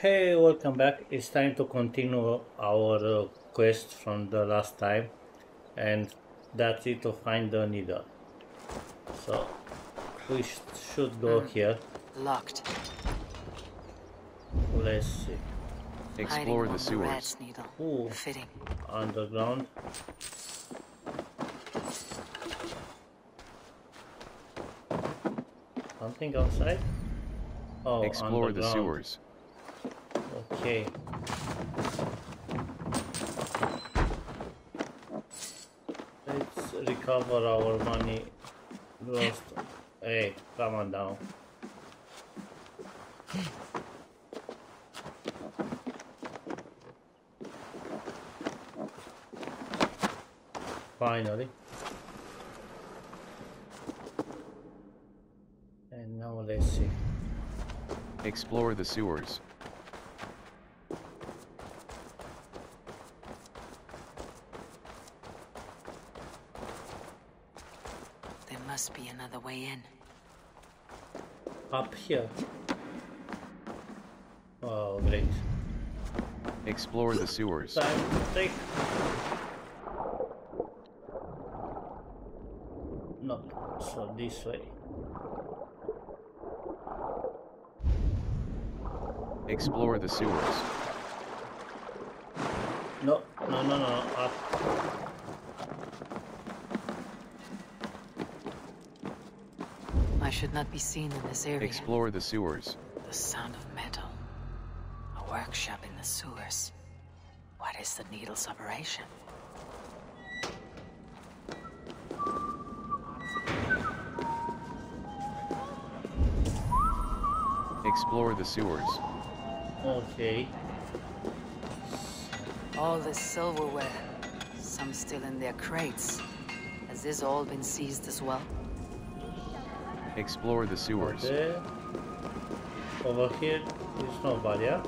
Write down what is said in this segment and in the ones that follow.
Hey, welcome back. It's time to continue our uh, quest from the last time, and that's it to find the needle. So, we sh should go here. Locked. Let's see. Explore Hiding the sewers. rat's needle. Ooh. Fitting. Underground. Something outside? Oh, Explore the sewers. Okay. Let's recover our money lost. Hey, come on down. Finally. And now let's see. Explore the sewers. There must be another way in. Up here. Oh, great. Explore the sewers. Time. No, so this way. Explore the sewers. No, no, no, no, up. Should not be seen in this area. Explore the sewers. The sound of metal. A workshop in the sewers. What is the needle's operation? Explore the sewers. Okay. All this silverware. Some still in their crates. Has this all been seized as well? Explore the sewers. There. Over here is nobody, yeah?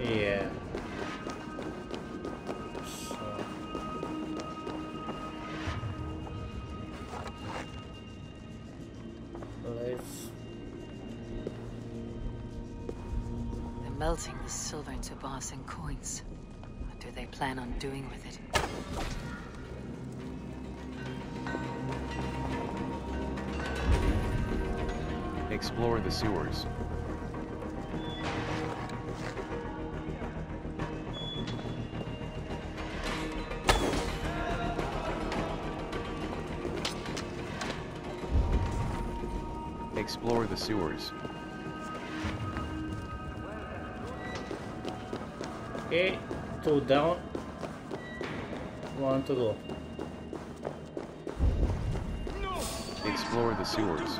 Yeah. So. Let's They're melting the silver into bars and coins. What do they plan on doing with it? Explore the sewers. Explore the sewers. Okay, two down. One to go. Explore the sewers.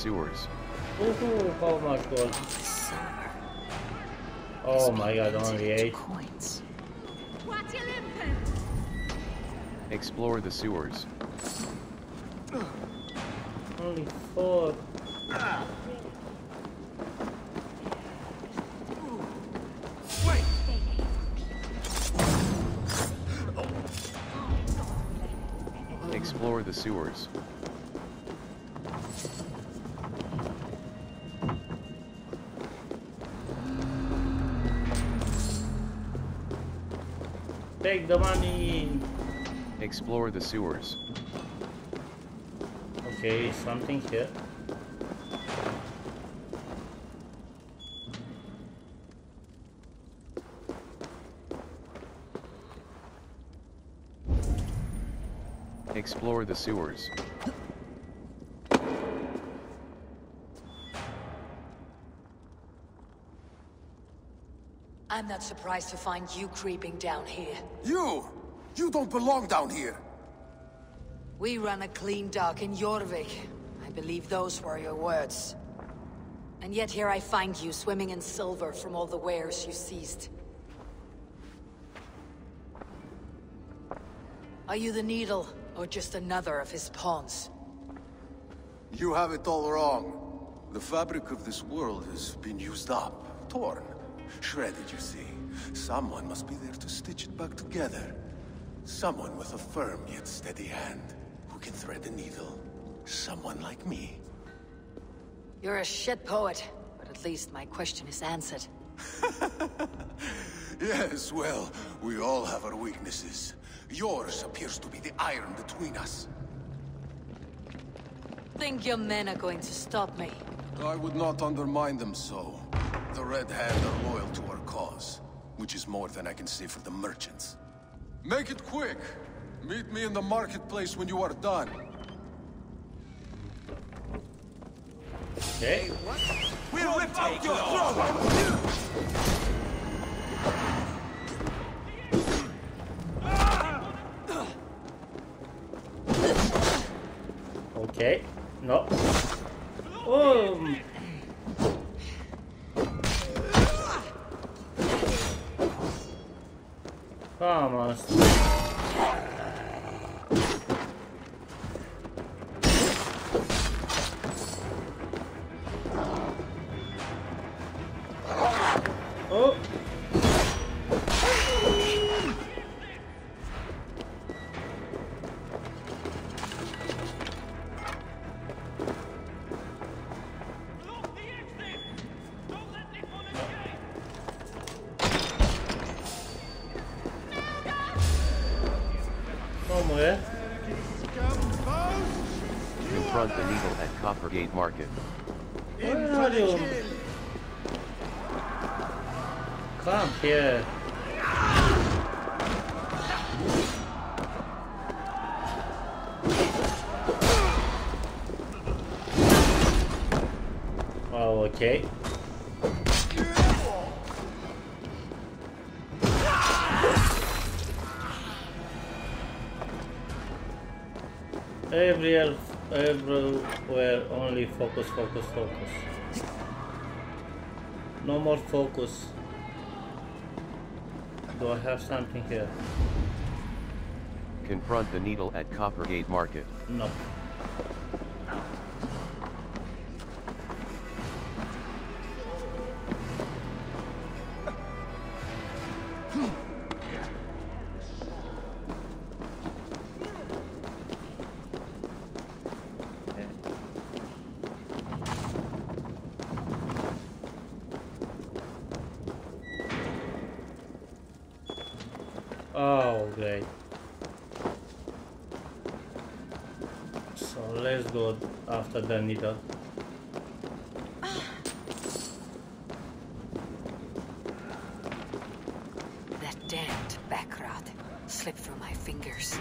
Sewers. Oh Much gold? This silver. Oh my god, only eight. Coins. Explore the sewers. Only four. Explore the sewers. Take the money. Explore the sewers. Okay, something here. Explore the sewers. Not surprised to find you creeping down here. You! You don't belong down here! We run a clean dock in Jorvik. I believe those were your words. And yet here I find you, swimming in silver from all the wares you seized. Are you the Needle, or just another of his pawns? You have it all wrong. The fabric of this world has been used up, torn, shredded, you see. Someone must be there to stitch it back together. Someone with a firm yet steady hand, who can thread the needle. Someone like me. You're a shit poet, but at least my question is answered. Yes, well, we all have our weaknesses. Yours appears to be the iron between us. Think your men are going to stop me? I would not undermine them so. The Red Hand are loyal to our cause, which is more than I can say for the merchants. Make it quick! Meet me in the marketplace when you are done. Okay. We'll rip out your throat! Okay. No. Oh. Come on. Focus. Do I have something here? Confront the needle at Coppergate Market. No. After the needle. That damned backrot slipped through my fingers.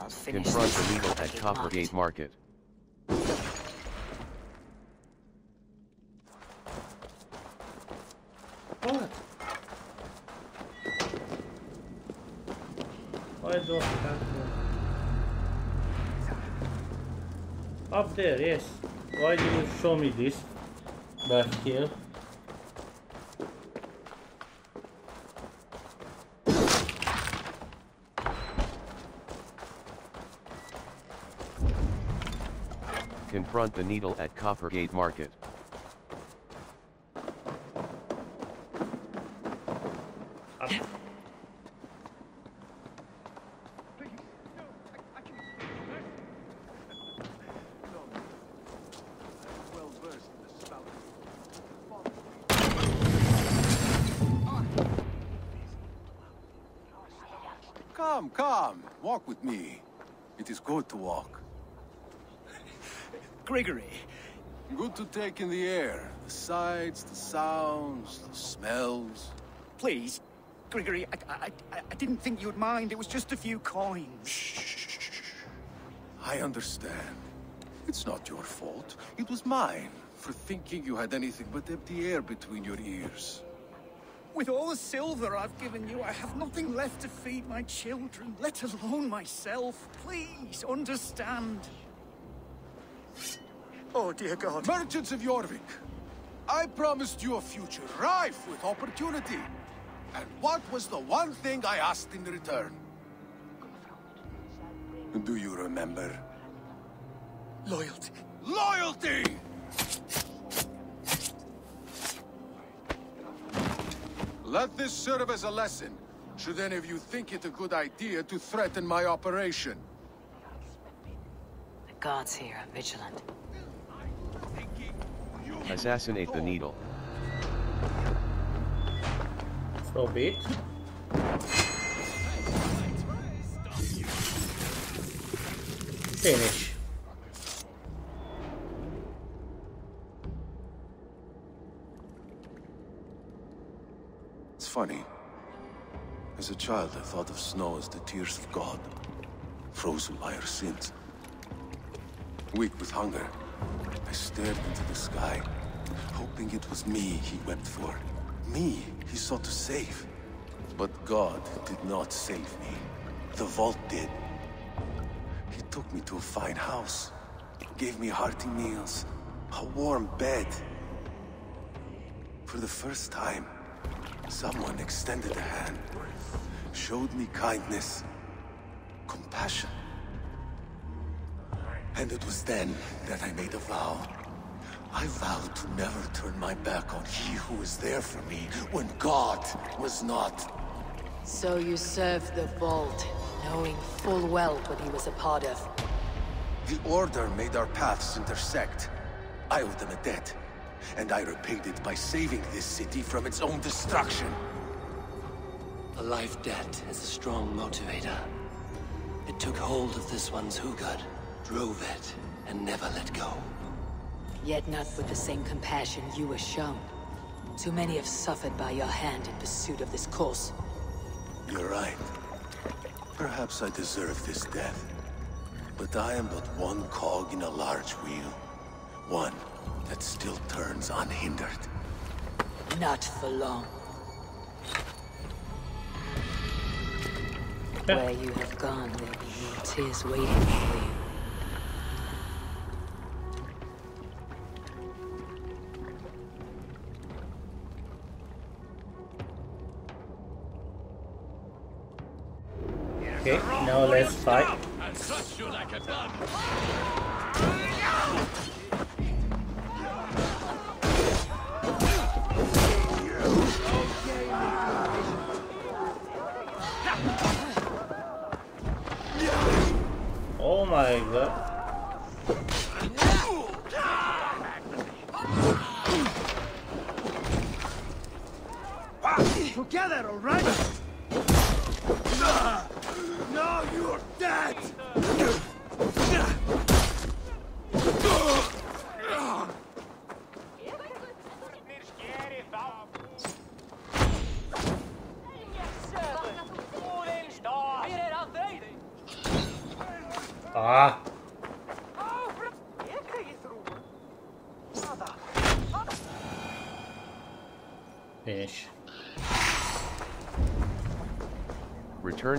I'll finish Confront this the needle at Coppergate Coppergate Market. What? Why do I have to... Up there, yes. Why did you show me this? Back here. Confront the needle at Coppergate Market. Up. Please, no, I, I can... No. I'm well versed in the spout. Come, come, walk with me. It is good to walk. Gregory, Good to take in the air. The sights, the sounds, the smells. please. Gregory, I, I, I, didn't think you'd mind. It was just a few coins. Shh. I understand. It's not your fault. It was mine for thinking you had anything but empty air between your ears. With all the silver I've given you, I have nothing left to feed my children, let alone myself. Please, understand. Oh, dear God. Merchants of Jorvik, I promised you a future rife with opportunity. And what was the one thing I asked in return? Do you remember? Loyalty. Loyalty! Let this serve as a lesson, should any of you think it a good idea to threaten my operation. The guards here are vigilant. Assassinate the needle. So be. Finish. It's funny. As a child, I thought of snow as the tears of God, frozen by our sins. Weak with hunger, I stared into the sky, hoping it was me he wept for. Me he sought to save. But God did not save me. The vault did. He took me to a fine house, gave me hearty meals, a warm bed. For the first time, someone extended a hand, showed me kindness, compassion. And it was then that I made a vow. I vowed to never turn my back on he who was there for me when God was not. So you served the Vault, knowing full well what he was a part of. The Order made our paths intersect. I owed them a debt, and I repaid it by saving this city from its own destruction. A life debt is a strong motivator. It took hold of this one's Hugad, drove it, and never let go. Yet not with the same compassion you were shown. Too many have suffered by your hand in pursuit of this course. You're right. Perhaps I deserve this death. But I am but one cog in a large wheel. One that still turns unhindered. Not for long. Where you have gone, there'll be more tears waiting for you. Okay, now let's fight. Oh my god. Together, all right? No, you're dead! Ah, finish.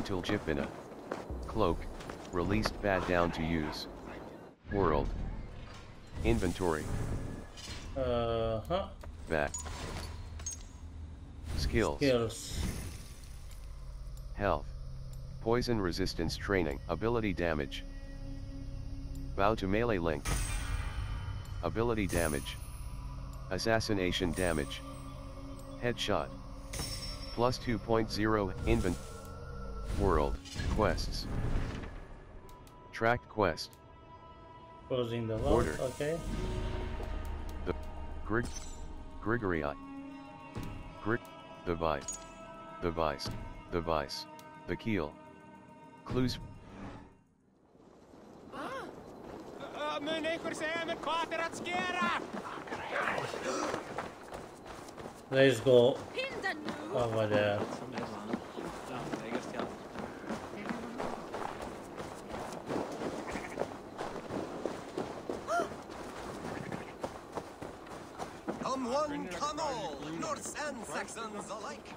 Jipina. Cloak, released bad down to use. World. Inventory, Uh huh. back. Skills, Skills. health. Poison resistance training, ability damage. Bow to melee link. Ability damage. Assassination damage. Headshot. Plus 2.0, invent. World, quests. Track quest. Closing the vault. Order. Okay. The Grig Grigory Grig device device device the vice. The Mun einhver segja mér hvað er að skera? Let's go over there. Come all, Norse and Saxons alike.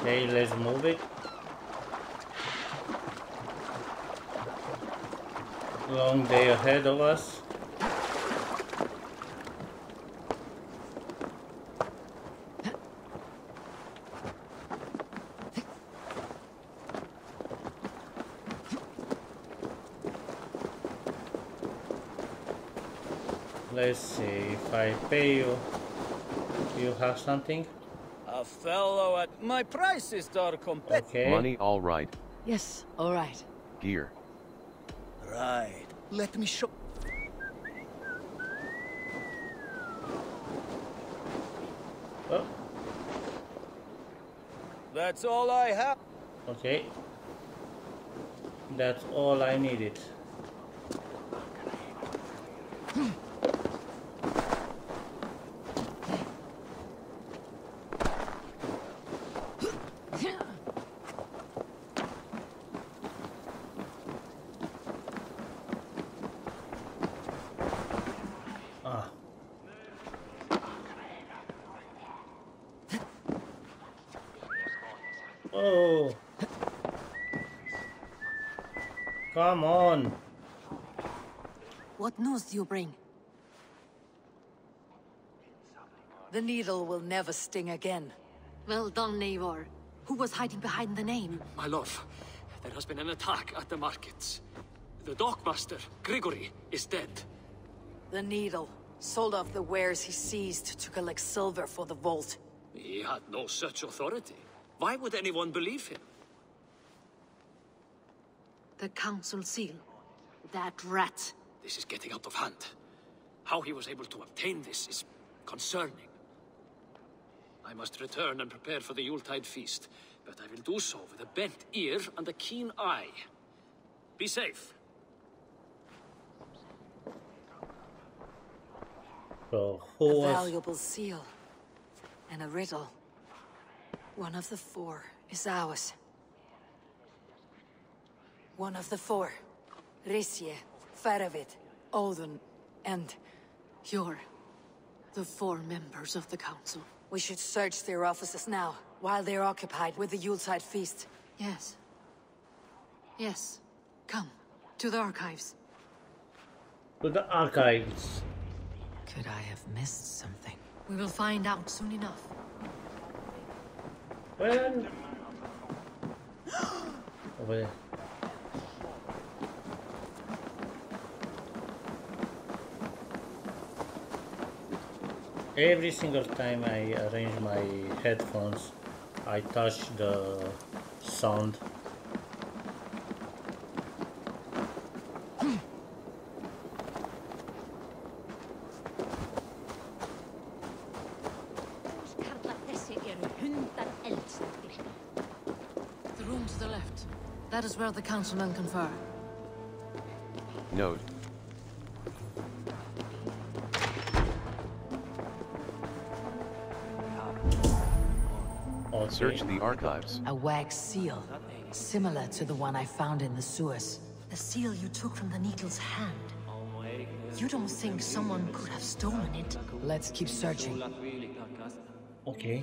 Okay, let's move it. Long day ahead of us. Let's see if I pay you. You have something? A fellow at my prices are competitive. Okay. Money all right. Yes, all right. Gear. Right. Let me show. Oh, That's all I have. okay. That's all I needed. Ah. Oh. Come on. What news you bring? The needle will never sting again. Well done, Eivor. Who was hiding behind the name? My love, there has been an attack at the markets. The dockmaster, Grigory, is dead. The needle sold off the wares he seized to collect silver for the vault. He had no such authority. Why would anyone believe him? The council seal. That rat. This is getting out of hand. How he was able to obtain this is concerning. I must return and prepare for the Yuletide feast, but I will do so with a bent ear and a keen eye. Be safe. So a valuable seal. And a riddle. One of the four is ours. One of the four. Ricsige, Faravid, Audun, and... You're the four members of the council. We should search their offices now, while they're occupied with the Yuletide feast. Yes. Yes. Come. To the archives. to the archives? Could I have missed something? We will find out soon enough. Well, over there. Every single time I arrange my headphones, I touch the sound. The room to the left. That is where the councilmen confer. Note. Search the archives. A wax seal, similar to the one I found in the sewers. The seal you took from the needle's hand. You don't think someone could have stolen it? Let's keep searching. Okay.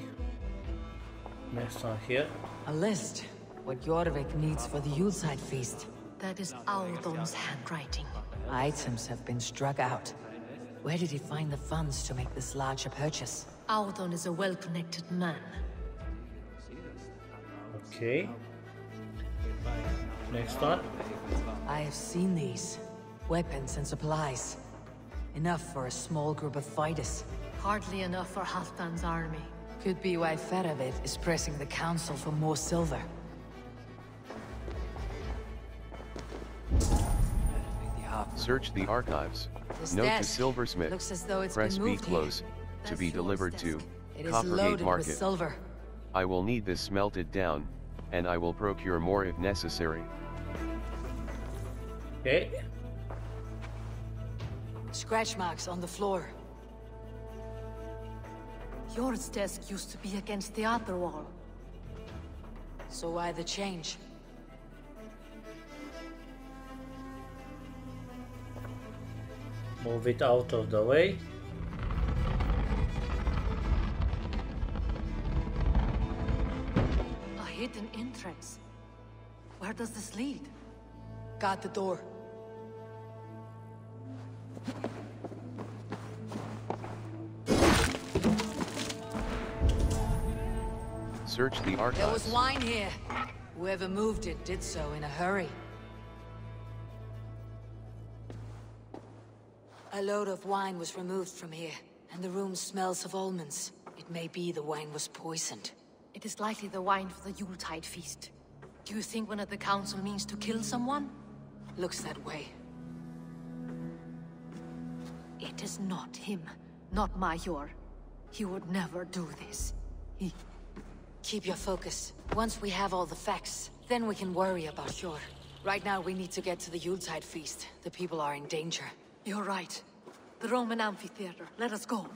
Next one here. A list. What Jorvik needs for the Yuletide feast. That is Audon's handwriting. Items have been struck out. Where did he find the funds to make this larger purchase? Audon is a well-connected man. Okay. Next one. I have seen these. Weapons and supplies. Enough for a small group of fighters. Hardly enough for Halfdan's army. Could be why Faravid is pressing the council for more silver. Search the archives. This Note to silversmith. Looks as though it's Press been B close to be yours delivered to desk. It is Coppergate Market. with silver. I will need this smelted down, and I will procure more if necessary. Okay. Scratch marks on the floor. Yours desk used to be against the other wall. So why the change? Move it out of the way. Entrance. Where does this lead? Got the door. Search the archives. There was wine here. Whoever moved it did so in a hurry. A load of wine was removed from here, and the room smells of almonds. It may be the wine was poisoned. It is likely the wine for the Yuletide feast. Do you think one of the council means to kill someone? Looks that way. It is not him, not Major. He would never do this. He... Keep your focus. Once we have all the facts, then we can worry about Hjor. Right now, we need to get to the Yuletide feast. The people are in danger. You're right. The Roman amphitheater. Let us go.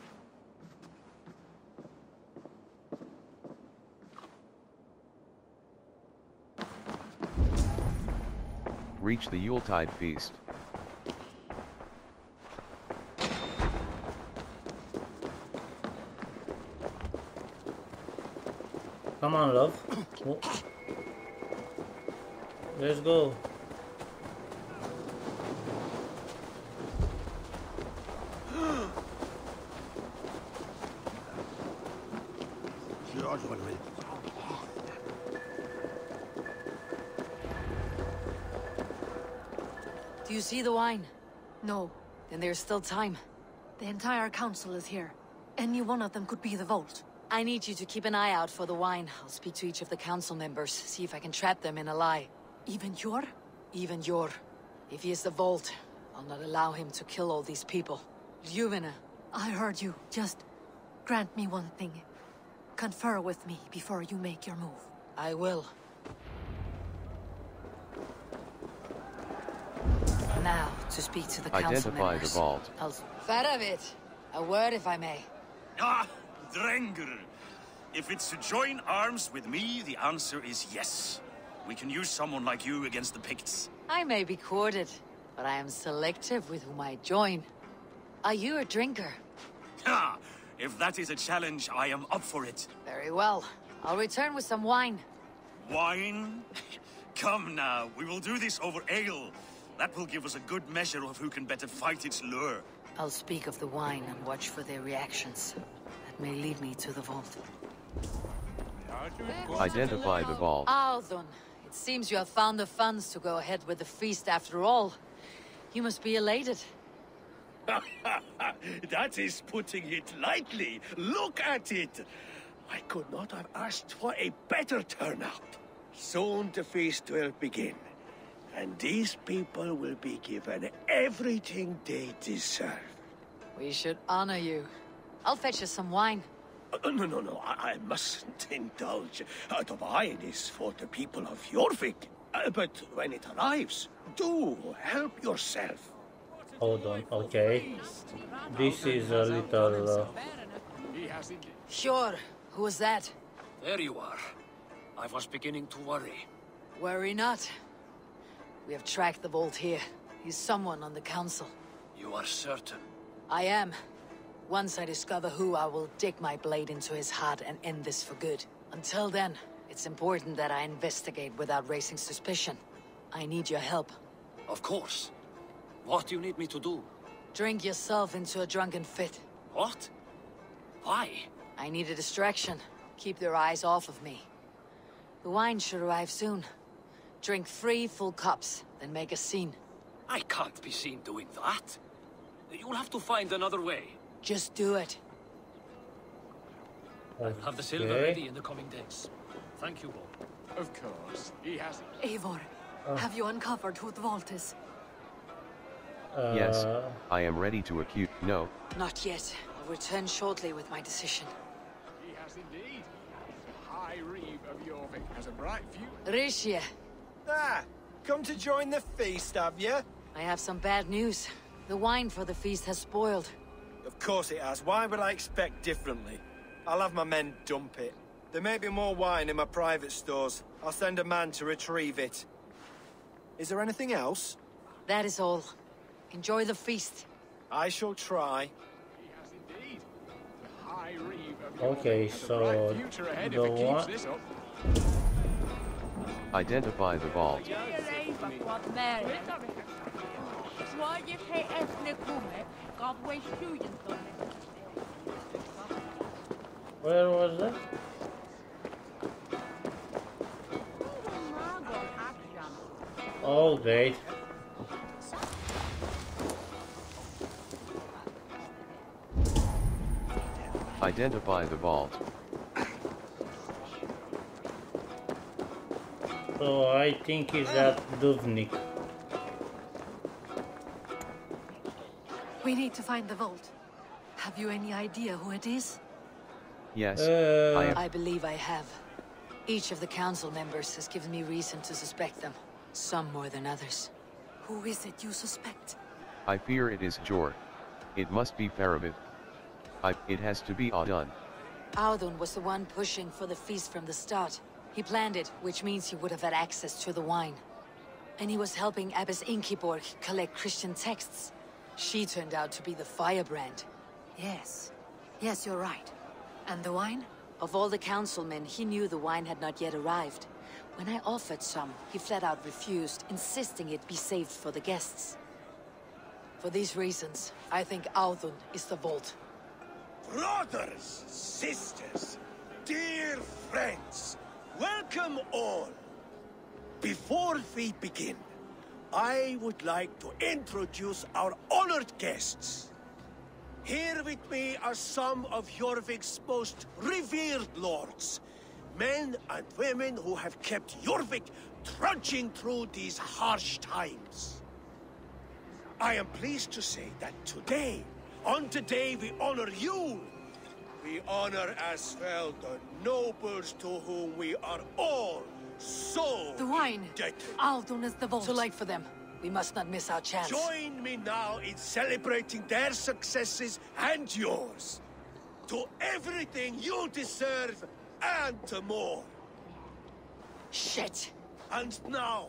Reach the Yuletide feast. Come on, love. Let's go. See the wine? No. Then there's still time. The entire council is here. Any one of them could be the Vault. I need you to keep an eye out for the wine. I'll speak to each of the council members, see if I can trap them in a lie. Even Hjor? Even Hjor. If he is the Vault, I'll not allow him to kill all these people. Ljuvena, I heard you. Just grant me one thing. Confer with me before you make your move. I will. Now, to speak to the council Identify members. the vault. I'll... Faravid, a word if I may. Ah, Drengr. If it's to join arms with me, the answer is yes. We can use someone like you against the Picts. I may be courted, but I am selective with whom I join. Are you a drinker? Ha! If that is a challenge, I am up for it. Very well. I'll return with some wine. Wine? Come now, we will do this over ale. That will give us a good measure of who can better fight its lure. I'll speak of the wine and watch for their reactions. That may lead me to the vault. Identify the vault. Audun, it seems you have found the funds to go ahead with the feast after all. You must be elated. that is putting it lightly. Look at it. I could not have asked for a better turnout. Soon the feast will begin. And these people will be given everything they deserve. We should honor you. I'll fetch you some wine. Uh, no, no, no, I, I mustn't indulge. Uh, the wine is for the people of Jorvik. Uh, but when it arrives, do help yourself. Hold on, okay. This is a little... Uh, Sure. Who was that? There you are. I was beginning to worry. Worry not. We have tracked the vault here. He's someone on the council. You are certain? I am. Once I discover who, I will dig my blade into his heart and end this for good. Until then, it's important that I investigate without raising suspicion. I need your help. Of course. What do you need me to do? Drink yourself into a drunken fit. What? Why? I need a distraction. Keep their eyes off of me. The wine should arrive soon. Drink three full cups, then make a scene. I can't be seen doing that. You'll have to find another way. Just do it. I'll have the silver ready in the coming days. Thank you, Bob. Of course, he has Eivor, have you uncovered who the Vault is? Yes, uh, I am ready to accuse. No, Not yet. I'll return shortly with my decision. He has indeed. The High Reeve of Jorvik has a bright future. Ricsige, Ah, come to join the feast, have you? I have some bad news. The wine for the feast has spoiled. Of course it has. Why would I expect differently? I'll have my men dump it. There may be more wine in my private stores. I'll send a man to retrieve it. Is there anything else? That is all. Enjoy the feast. I shall try. Okay, so the one. Identify the vault. Where was that? Oh, great. Identify the vault. So I think it's that Duvnik. We need to find the vault. Have you any idea who it is? Yes, Uh, I. I believe I have. Each of the council members has given me reason to suspect them. Some more than others. Who is it you suspect? I fear it is Hjor. It must be Faravid. I, it has to be Audun. Audun was the one pushing for the feast from the start. He planned it, which means he would have had access to the wine. And he was helping Abbess Ingeborg collect Christian texts. She turned out to be the firebrand. Yes. Yes, you're right. And the wine? Of all the councilmen, he knew the wine had not yet arrived. When I offered some, he flat out refused, insisting it be saved for the guests. For these reasons, I think Audun is the vault. Brothers, sisters, dear friends, welcome all. Before we begin, I would like to introduce our honored guests. Here with me are some of Jorvik's most revered lords. Men and women who have kept Jorvik trudging through these harsh times. I am pleased to say that today, on today we honor you. We honor as well the nobles to whom we are all so The wine! indebted. Audun is the vault. Too late for them. We must not miss our chance. Join me now in celebrating their successes and yours. To everything you deserve and to more. Shit! And now,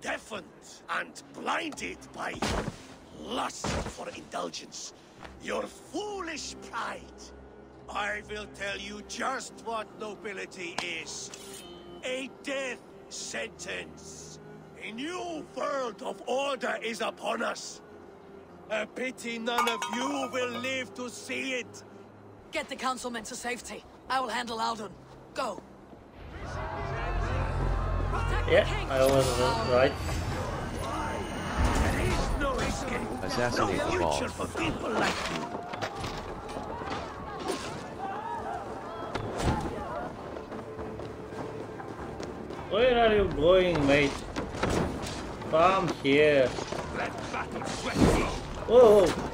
deafened and blinded by lust for indulgence, your foolish pride, I will tell you just what nobility is. A death sentence. A new world of order is upon us. A pity none of you will live to see it. Get the councilmen to safety. I will handle Audun. Go! Yeah, I was right. There is no escape. Assassinate no the vault. Where are you going, mate? Come here. Whoa! Let's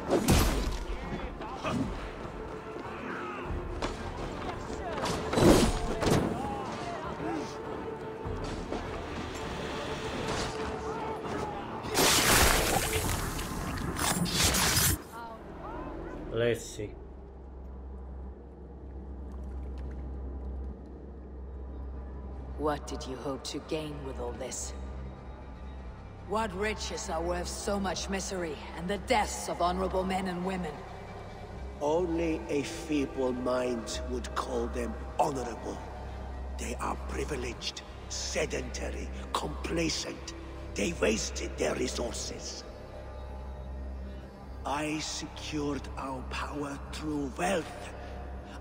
What did you hope to gain with all this? What riches are worth so much misery and the deaths of honorable men and women? Only a feeble mind would call them honorable. They are privileged, sedentary, complacent. They wasted their resources. I secured our power through wealth.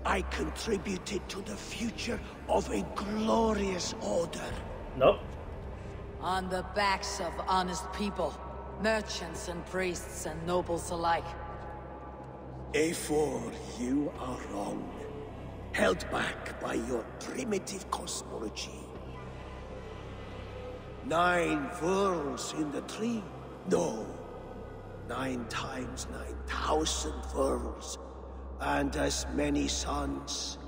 I contributed to the future of a glorious order. Nope. On the backs of honest people, merchants and priests and nobles alike. Eivor, you are wrong. Held back by your primitive cosmology. Nine worlds in the tree? No. Nine times nine thousand worlds. And as many sons.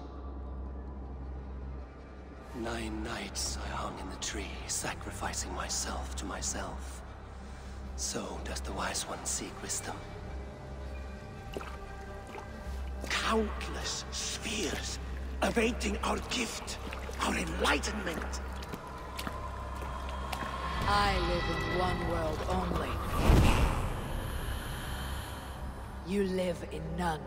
Nine nights I hung in the tree, sacrificing myself to myself. So does the Wise One seek wisdom. Countless spheres. awaiting our gift, our enlightenment. I live in one world only. You live in none.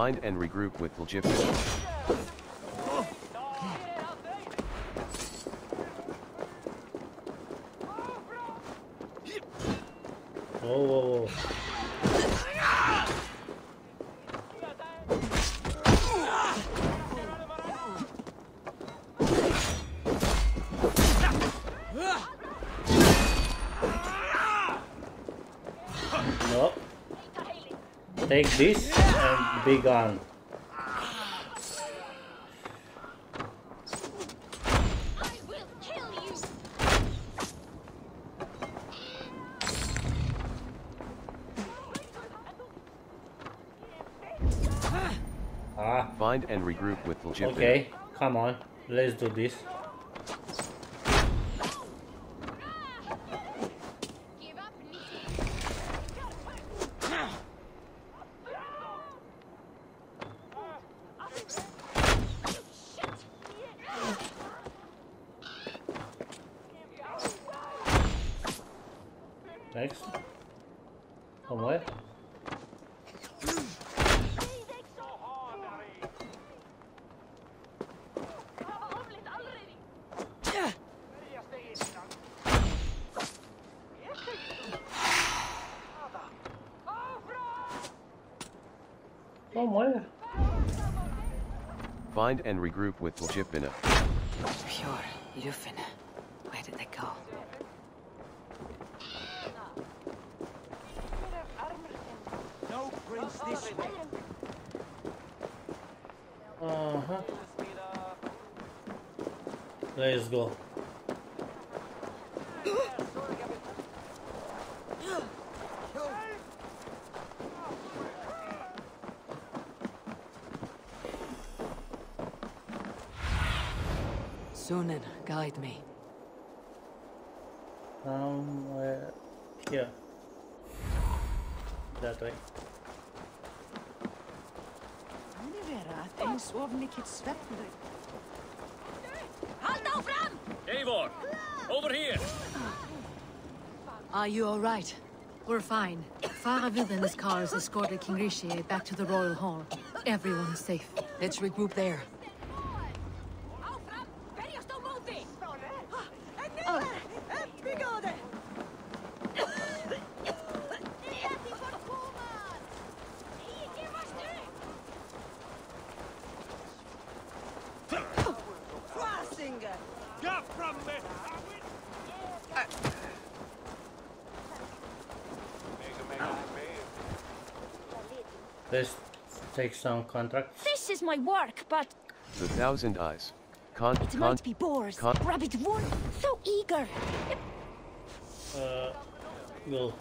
Find and regroup with Ljipin. Whoa, whoa, whoa. Take this be gone. Ah, Find and regroup with Ljipin. okay. Come on. Let's do this. Next. Somewhere. Somewhere. Find and regroup with Ljufina. Pure Lufin. Where did they go? No prince this way. Uh huh. Let's go. Sunan, guide me. Somewhere here. That way. eins of mikill svefnur. Halt áfram! Eivor, over here! Are you all right? We're fine. Farah and his cars escorted King Ricsige back to the royal hall. Everyone is safe. Let's regroup there. Get from me! Let's take some contracts. This is my work, but The Thousand Eyes. Con it con might be bores. con Rabbit one, so eager. Uh, go.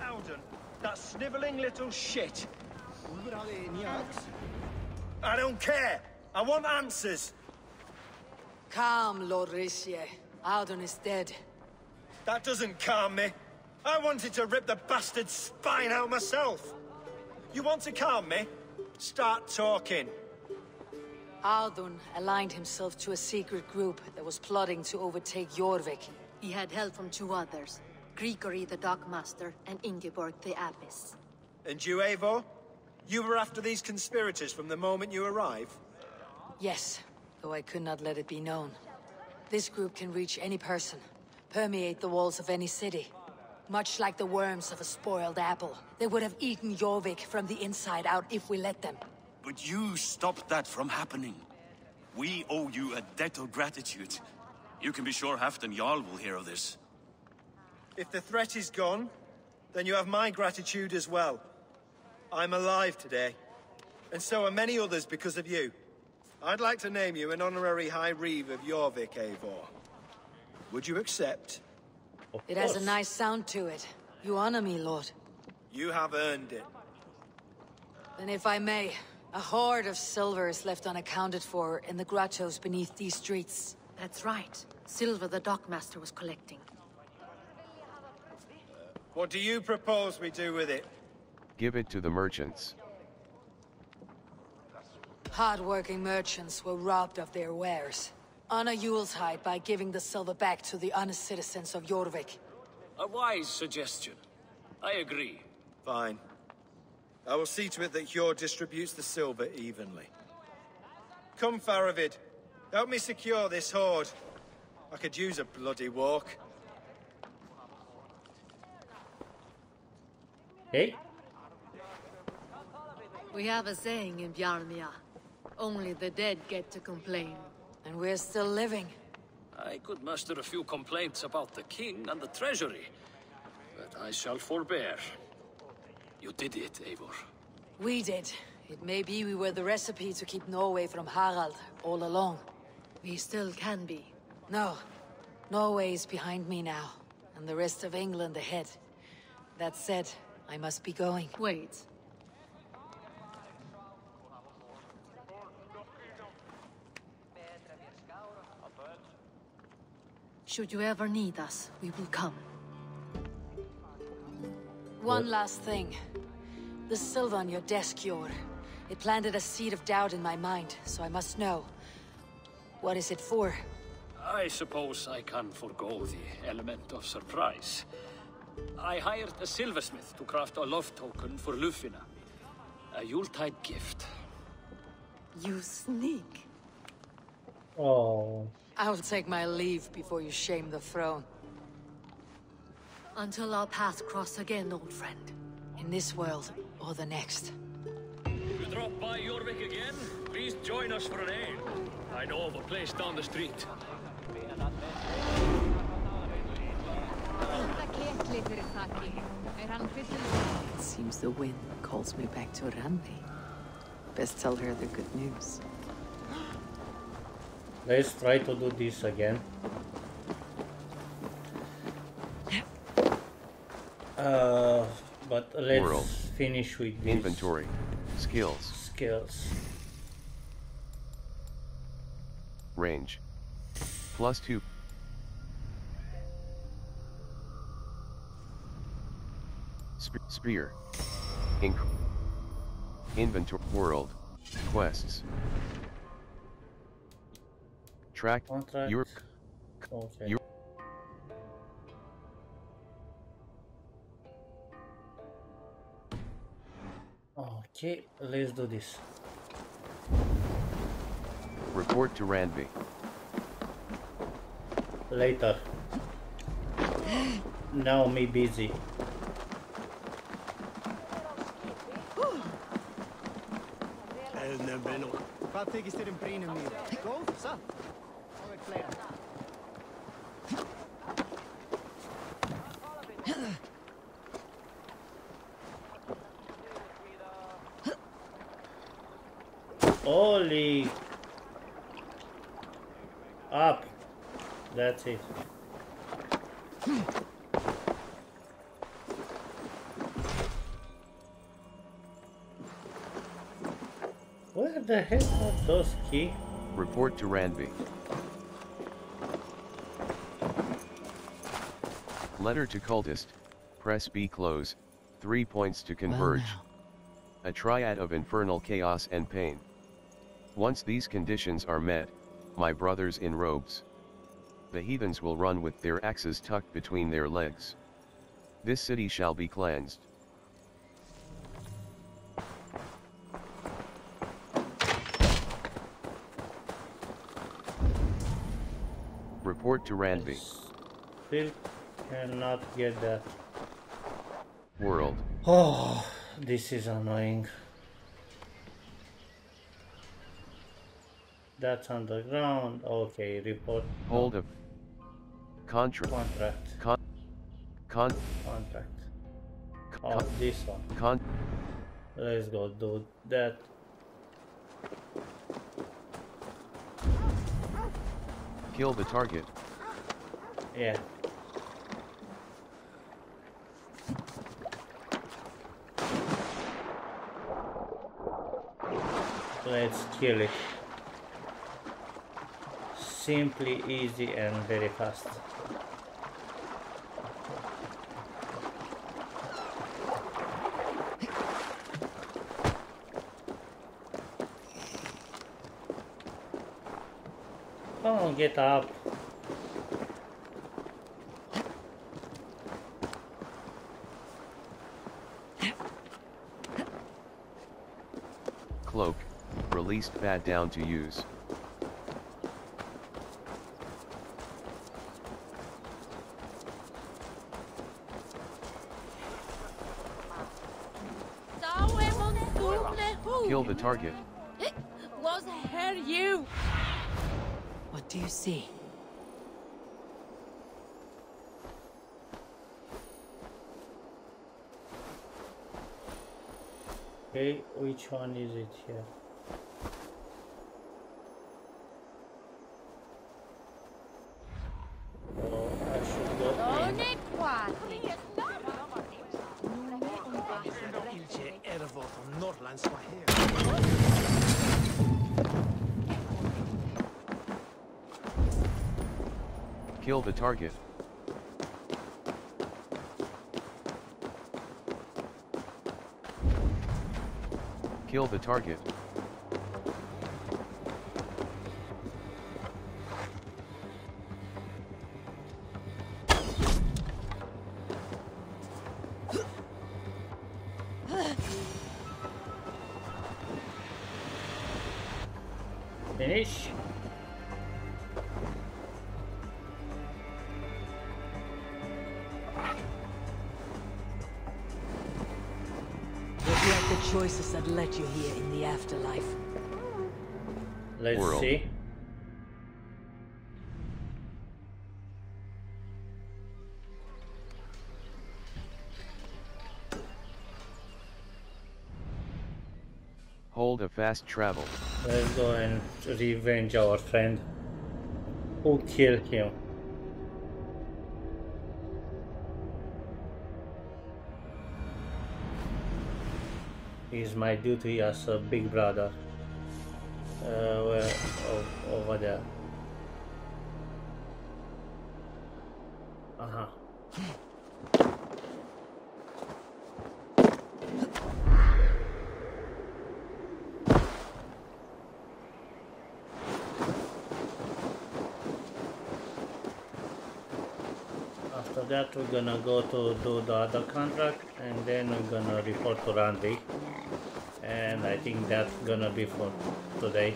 Audun, that snivelling little shit. I don't care. I want answers. Calm, Lord Ricsige. Audun is dead. That doesn't calm me. I wanted to rip the bastard's spine out myself. You want to calm me? Start talking. Audun aligned himself to a secret group that was plotting to overtake Jorvik. He had help from two others. Grigori the Dockmaster and Ingeborg the Abbess. And you, Eivor? You were after these conspirators from the moment you arrived? Yes, though I could not let it be known. This group can reach any person, permeate the walls of any city. Much like the worms of a spoiled apple. They would have eaten Jorvik from the inside out if we let them. But you stopped that from happening. We owe you a debt of gratitude. You can be sure Halfdan Jarl will hear of this. If the threat is gone, then you have my gratitude as well. I'm alive today, and so are many others because of you. I'd like to name you an honorary High Reeve of Jorvik, Eivor. Would you accept? It has a nice sound to it. You honor me, Lord. You have earned it. Then if I may, a hoard of silver is left unaccounted for in the grottos beneath these streets. That's right. Silver the dockmaster was collecting. What do you propose we do with it? Give it to the merchants. Hard-working merchants were robbed of their wares. Honor Yuletide by giving the silver back to the honest citizens of Jorvik. A wise suggestion. I agree. Fine. I will see to it that Hjor distributes the silver evenly. Come, Faravid. Help me secure this hoard. I could use a bloody walk. Hey? We have a saying in Bjarmia. Only the dead get to complain. And we're still living. I could muster a few complaints about the king and the treasury, but I shall forbear. You did it, Eivor. We did. It may be we were the recipe to keep Norway from Harald all along. We still can be. No. Norway is behind me now, and the rest of England ahead. That said, I must be going. Wait. Should you ever need us, we will come. One last thing. The silver on your desk, Hjor. It planted a seed of doubt in my mind, so I must know. What is it for? I suppose I can forego the element of surprise. I hired a silversmith to craft a love token for Ljufina. A Yuletide gift. You sneak. Oh. I'll take my leave before you shame the throne. Until our paths cross again, old friend. In this world, or the next. You drop by Jorvik again? Please join us for an ale. I know of a place down the street. It seems the wind calls me back to Randvi. Best tell her the good news. Let's try to do this again. Uh, but let's World. finish with this. Inventory. Skills. Skills. Range. Plus 2. Sp- spear. Inc. Inventory. World. Quests. Track. Contract. Your. Okay. Your. Okay, let's do this. Report to Randvi. Later. Now me busy. Hvað þykist þér brínum mýra? Góð, satt? Það er fleira. Holy. Up. That's it. Where the heck are those keys? Report to Randvi. Letter to cultist. Press B close. Three points to converge. A triad of infernal chaos and pain. Once these conditions are met, my brothers in robes. The heathens will run with their axes tucked between their legs. This city shall be cleansed. Report to Randvi. Still cannot get that. World. Oh, this is annoying. That's underground. Okay, report. Hold of. Contract. Contract. Con. Con. Contract. Oh, this one. Con. Let's go do that. Kill the target. Yeah. Let's kill it. Simply easy and very fast. Get up. Cloak. Released bad down to use. Kill the target. Was her you? What do you see? Okay, which one is it here? Target. Kill the target. Finish. Choices that led you here in the afterlife. Let's World. see. Hold a fast travel. Let's go and revenge our friend who killed him. Is my duty as a big brother. Uh, over there. Uh huh. After that, we're gonna go to do the other contract, and then we're gonna report to Randvi. And I think that's gonna be for today.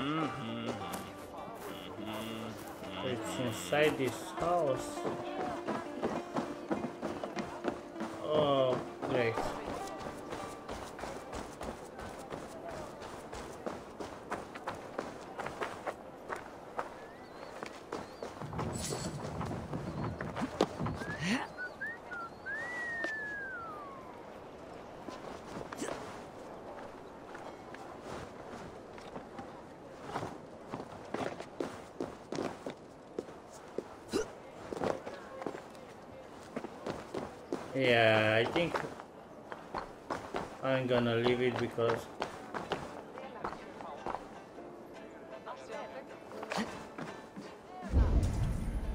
Mm-hmm. It's inside this house. Oh, great. suppose.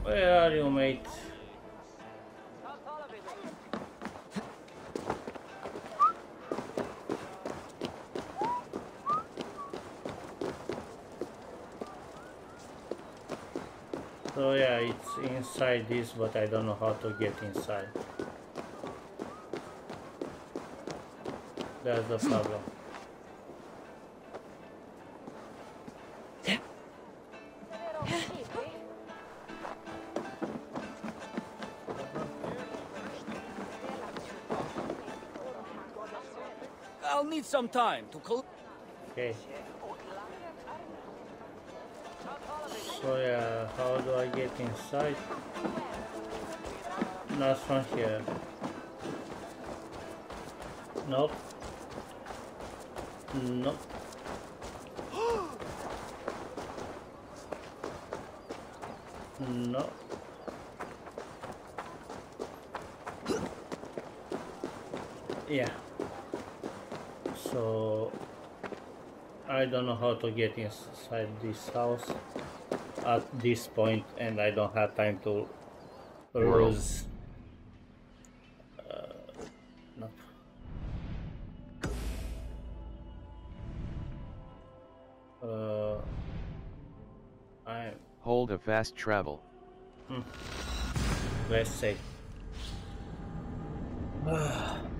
Where are you, mate? So yeah, it's inside this, but I don't know how to get inside. That's the problem. Need some time to col- Okay. So yeah, how do I get inside? Not from here. Nope. Nope. No. Yeah. So I don't know how to get inside this house at this point and I don't have time to World. lose uh, nope. Uh, I Hold a fast travel. hmm. let's say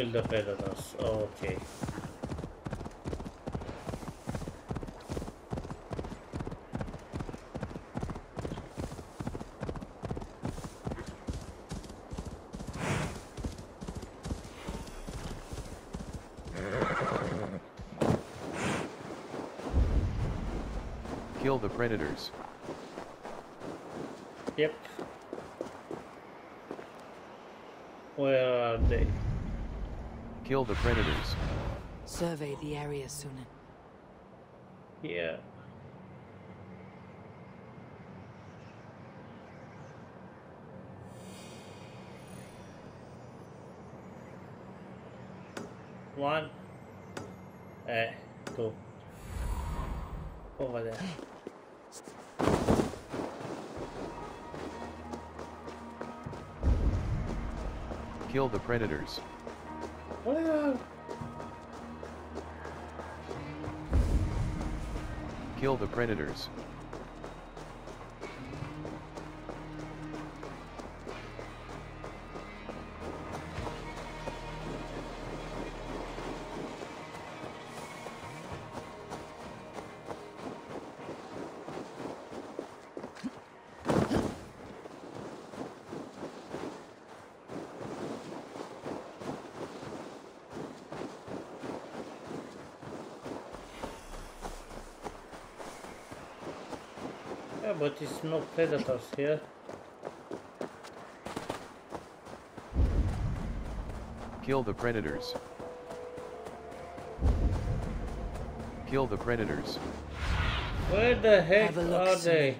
Kill the predators. Okay. Kill the predators. Yep. Where are they? Kill the predators. Survey the area, sooner. Yeah. One. Eh, two. Over there. Kill the predators. Kill the predators. No predators here. Kill the predators. Kill the predators. Where the heck Have a are they?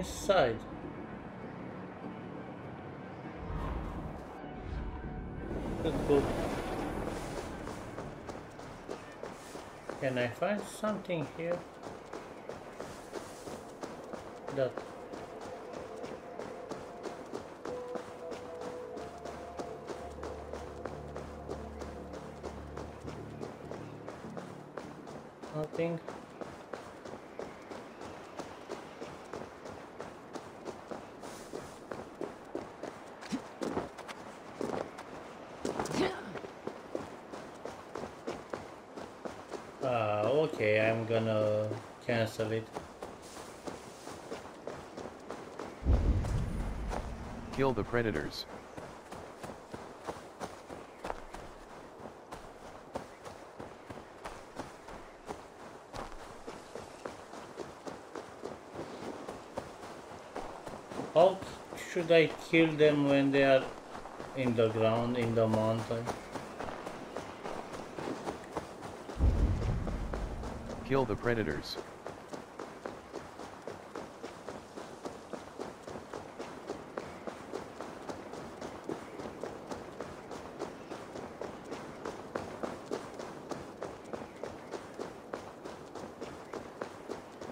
Inside. Good. Can I find something here? That nothing. Ah, okay, I'm gonna it. Kill the predators. How should I kill them when they are in the ground, in the mountain? Kill the predators.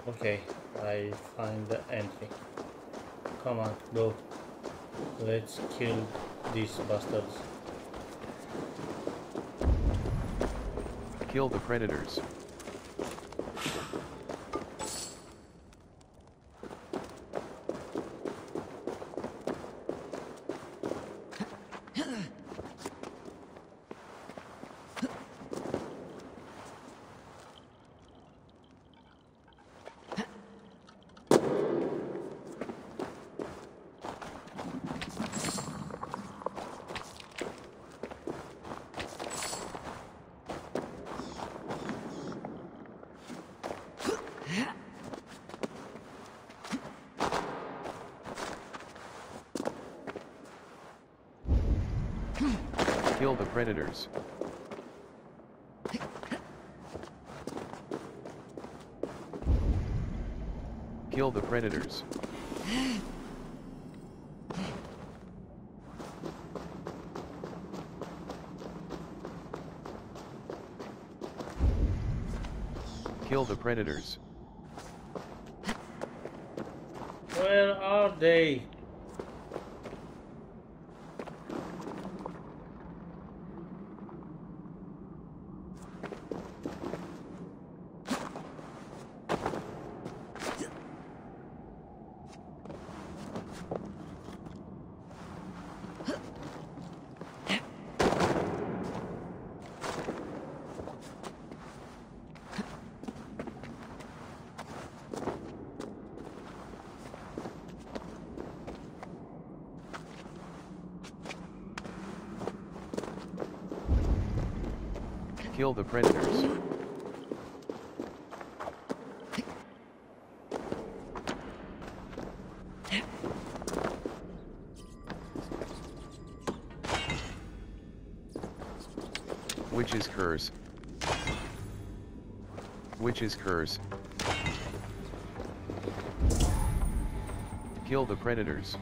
Okay, I find the entry. Come on, go. Let's kill these bastards. Kill the predators. Kill the predators. Kill the predators. Kill the predators. Where are they? Kill the predators. Witch's curse. Witch's curse. Kill the predators.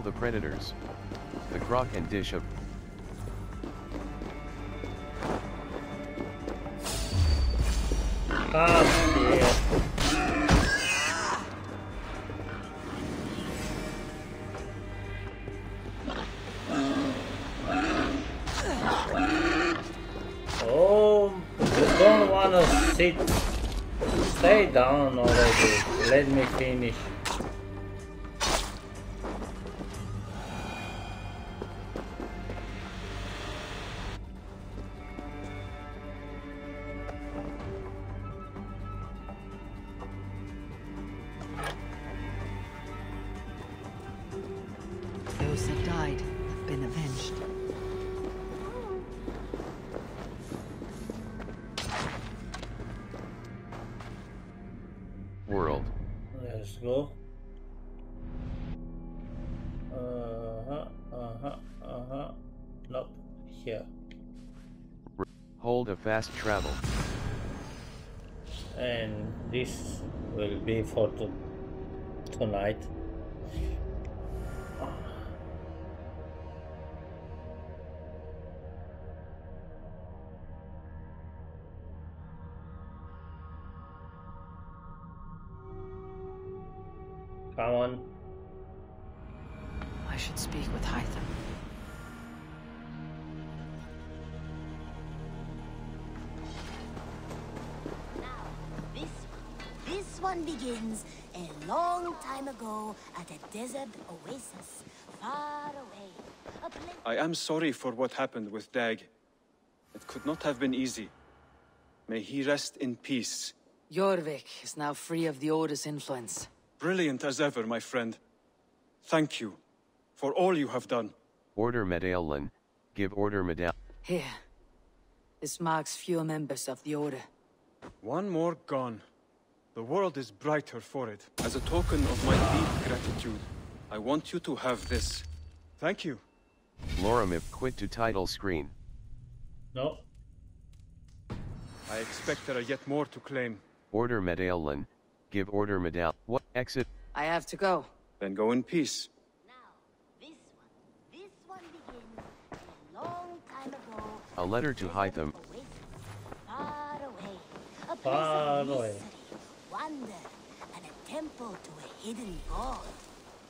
Kill the predators. The crock and dish of fast travel. And this will be for to tonight. Desert oasis, far away. A I am sorry for what happened with Dag. It could not have been easy. May he rest in peace. Jorvik is now free of the Order's influence. Brilliant as ever, my friend. Thank you for all you have done. Order Medallion. Give Order Medal. Here. This marks fewer members of the Order. One more gone. The world is brighter for it. As a token of my deep gratitude, I want you to have this. Thank you. Loramif quit to title screen. No. I expect there are yet more to claim. Order Medallion. Give Order Medal. What? Exit. I have to go. Then go in peace. This one begins a long time ago, A letter to Hytham. far away. A place Far of away. Mystery, wonder, and a temple to a hidden god.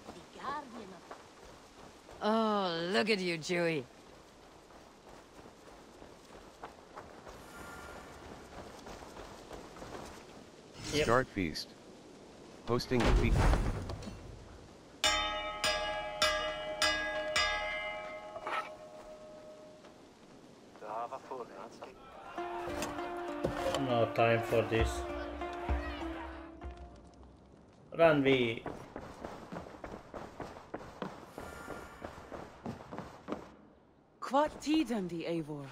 The guardian of Oh, look at you, Chewie. Yep. Start feast. Hosting the feast. No time for this. Run, V. Quat tiden die Eivor.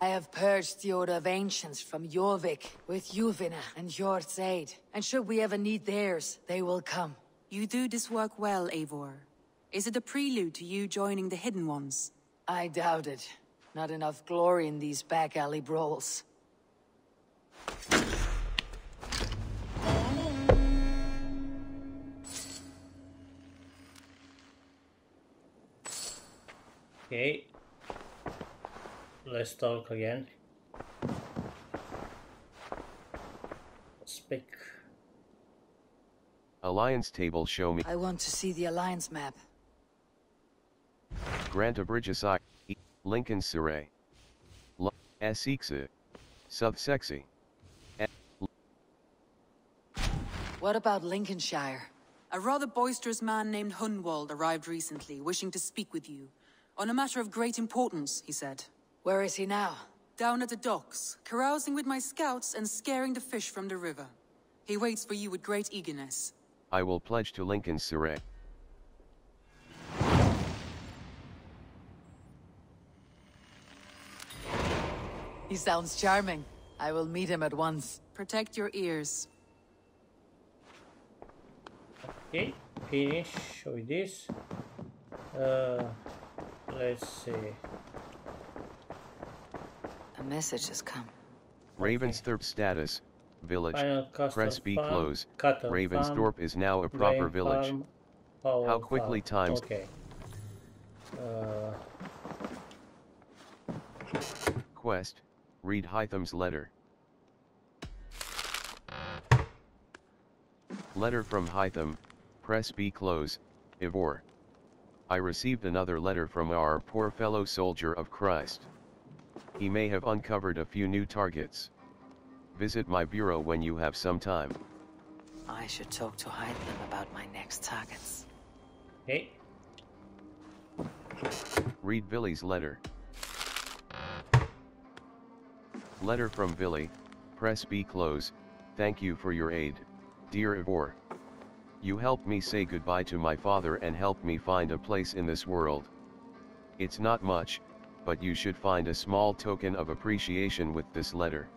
I have purged the Order of Ancients from Jorvik with Ljufina and Hjor's aid. And should we ever need theirs, they will come. You do this work well, Eivor. Is it a prelude to you joining the Hidden Ones? I doubt it. Not enough glory in these back alley brawls. Okay. Let's talk again. Speak. Alliance table show me. I want to see the Alliance map. Grant a bridge aside. Lincolnscire. L. Subsexy. What about Lincolnshire? A rather boisterous man named Hunwald arrived recently, wishing to speak with you. On a matter of great importance, he said. Where is he now? Down at the docks, carousing with my scouts and scaring the fish from the river. He waits for you with great eagerness. I will pledge to Lincolnscire. He sounds charming. I will meet him at once. Protect your ears. Okay, finish with this. Uh, let's see. A message has come. Ravensthorpe status. Village. Press B farm, close. cattle Ravensthorpe farm, is now a proper grain village. farm, How quickly farm. times- Okay. Uh, Quest. Read Hytham's letter. Letter from Hytham. Press B close. Eivor. I received another letter from our poor fellow soldier of Christ. He may have uncovered a few new targets. Visit my bureau when you have some time. I should talk to Hytham about my next targets. Hey. Read Billy's letter. Letter from Billy. Press B close. Thank you for your aid, dear Eivor. You helped me say goodbye to my father and helped me find a place in this world. It's not much, but you should find a small token of appreciation with this letter.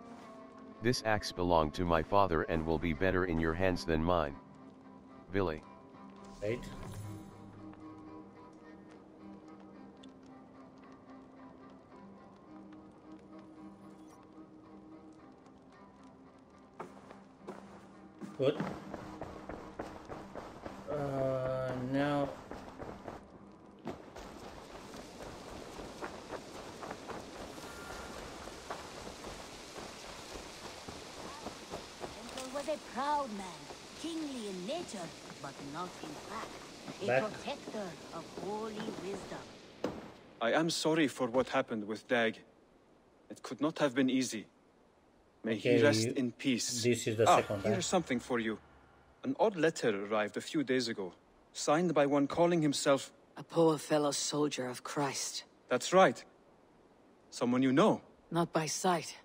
This axe belonged to my father and will be better in your hands than mine. Billy. Wait. Good. Now Uncle was a proud man, kingly in nature, but not in fact. A Back. protector of holy wisdom. I am sorry for what happened with Dag. It could not have been easy. May Okay, he rest you- in peace. this is the ah, second, Here's something for you. An odd letter arrived a few days ago, signed by one calling himself. A poor fellow soldier of Christ. That's right. Someone you know. Not by sight,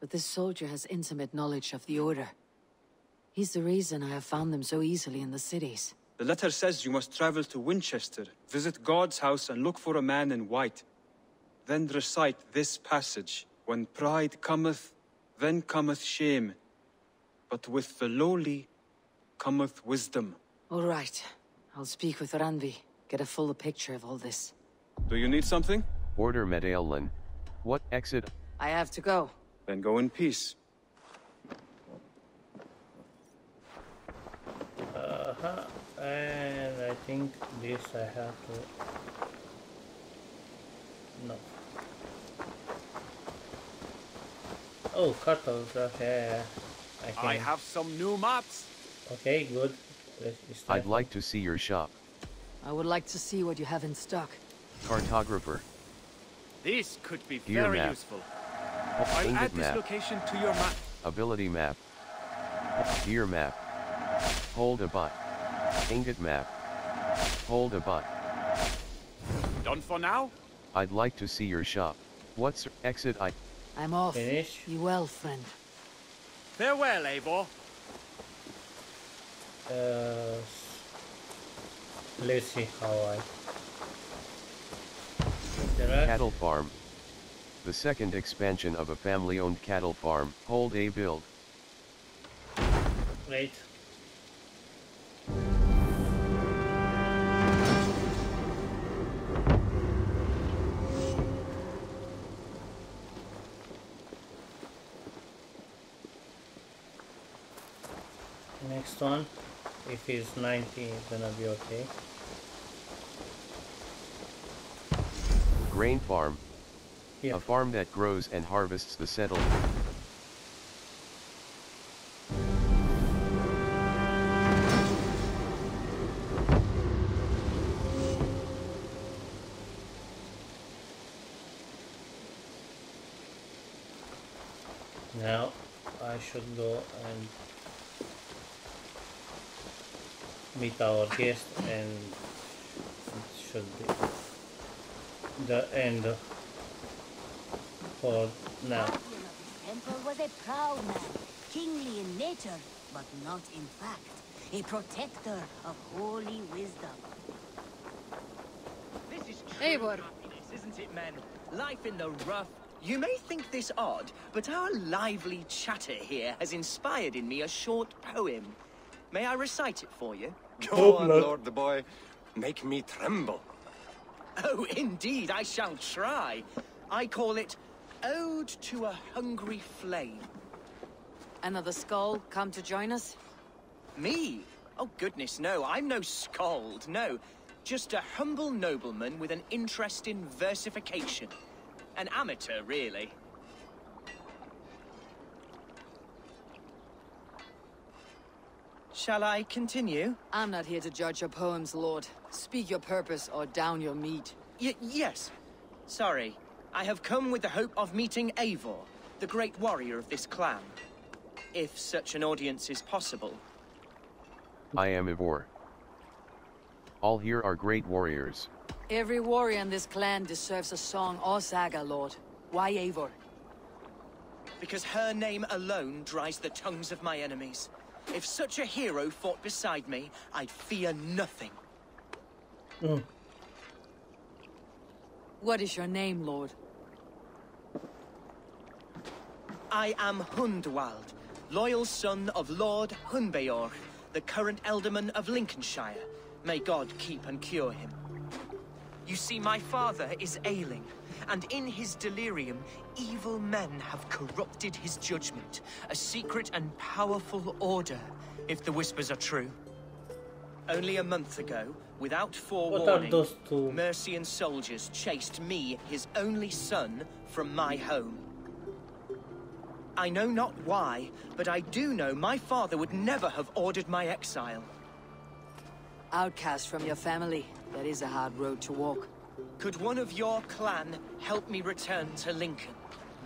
but this soldier has intimate knowledge of the Order. He's the reason I have found them so easily in the cities. The letter says you must travel to Winchester, visit God's house, and look for a man in white. Then recite this passage When pride cometh, then cometh shame. But with the lowly cometh wisdom. All right. I'll speak with Randvi, get a fuller picture of all this. Do you need something? Order Medaelin. What exit? I have to go. Then go in peace. Uh-huh. And I think this I have to... No. Oh, cartograph, yeah. I, can... I have some new maps. Okay, good. Let's start. I'd like to see your shop. I would like to see what you have in stock. Cartographer. This could be Gear very map. useful. I'll add this map. location to your map. Ability map. Gear map. Hold a bot. Ingot map. Hold a bot. Done for now? I'd like to see your shop. What's exit I? I'm off. Finish. You well, friend. Farewell, Eivor. Uh, let's see how I... Cattle farm. The second expansion of a family-owned cattle farm. Hold a build. Wait. If it's 90, it's gonna be okay. Grain farm. Yeah. A farm that grows and harvests the settled. Guest and it should be the end for now. Emperor was a proud man, kingly in nature, but not in fact. A protector of holy wisdom. This is Eivor. true happiness, isn't it, men? Life in the rough. You may think this odd, but our lively chatter here has inspired in me a short poem. May I recite it for you? Go on, Lord the Boy. Make me tremble. Oh, indeed, I shall try. I call it Ode to a Hungry Flame. Another skull come to join us? Me? Oh, goodness, no. I'm no scold, no. Just a humble nobleman with an interest in versification. An amateur, really. Shall I continue? I'm not here to judge your poems, Lord. Speak your purpose or down your meat. Y yes. Sorry. I have come with the hope of meeting Eivor, the great warrior of this clan. If such an audience is possible. I am Eivor. All here are great warriors. Every warrior in this clan deserves a song or saga, Lord. Why Eivor? Because her name alone dries the tongues of my enemies. If such a hero fought beside me, I'd fear nothing. Oh. What is your name, Lord? I am Hunwald, loyal son of Lord Hunbeorch, the current Ealdorman of Lincolnscire. May God keep and cure him. You see, my father is ailing, and in his delirium, evil men have corrupted his judgment. A secret and powerful order, if the whispers are true. Only a month ago, without forewarning. Mercian soldiers chased me, his only son, from my home. I know not why, but I do know my father would never have ordered my exile. Outcast from your family. That is a hard road to walk. Could one of your clan help me return to Lincoln?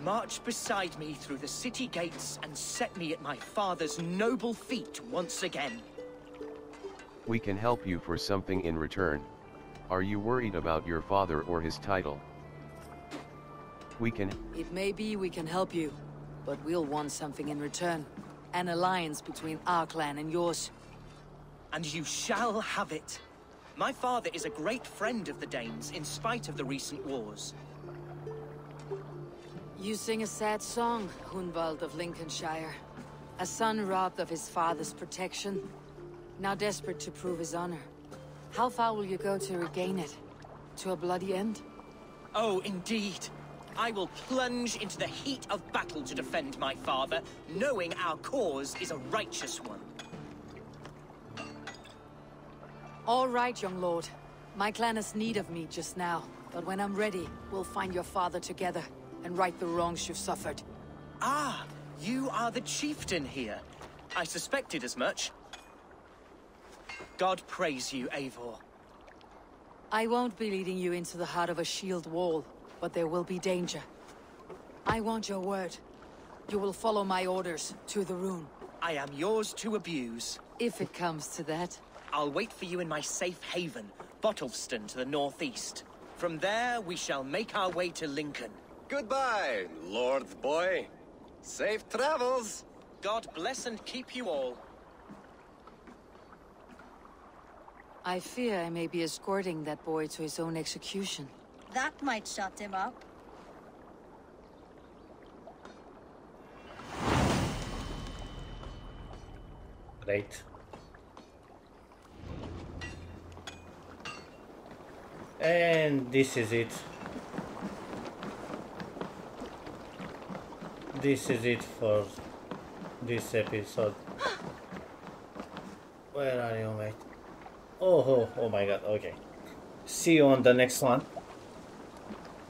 March beside me through the city gates and set me at my father's noble feet once again. We can help you for something in return. Are you worried about your father or his title? We can... It may be we can help you, but we'll want something in return. An alliance between our clan and yours. And you shall have it. My father is a great friend of the Danes, in spite of the recent wars. You sing a sad song, Hunwald of Lincolnscire. A son robbed of his father's protection, now desperate to prove his honor. How far will you go to regain it? To a bloody end? Oh, indeed. I will plunge into the heat of battle to defend my father, knowing our cause is a righteous one. All right, young lord. My clan has need of me just now, but when I'm ready, we'll find your father together and right the wrongs you've suffered. Ah, you are the chieftain here. I suspected as much. God praise you, Eivor. I won't be leading you into the heart of a shield wall, but there will be danger. I want your word. You will follow my orders to the rune. I am yours to abuse. If it comes to that. I'll wait for you in my safe haven, Bottleston to the northeast. From there, we shall make our way to Lincoln. Goodbye, Lord Boy. Safe travels. God bless and keep you all. I fear I may be escorting that boy to his own execution. That might shut him up. Great. And this is it. This is it for this episode. Where are you, mate? Oh, oh, oh my god, okay. See you on the next one.